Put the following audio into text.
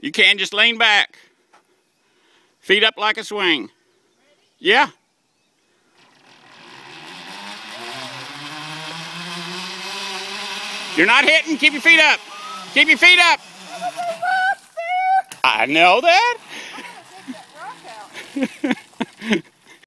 You can just lean back. Feet up like a swing. Yeah. You're not hitting. Keep your feet up. Keep your feet up. I know that.